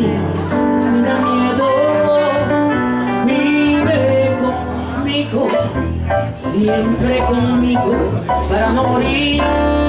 Me da miedo, vive conmigo, siempre conmigo, para morir.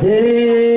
Hey.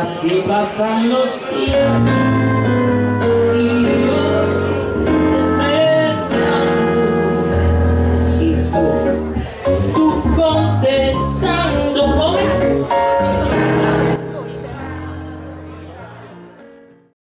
así pasan los días.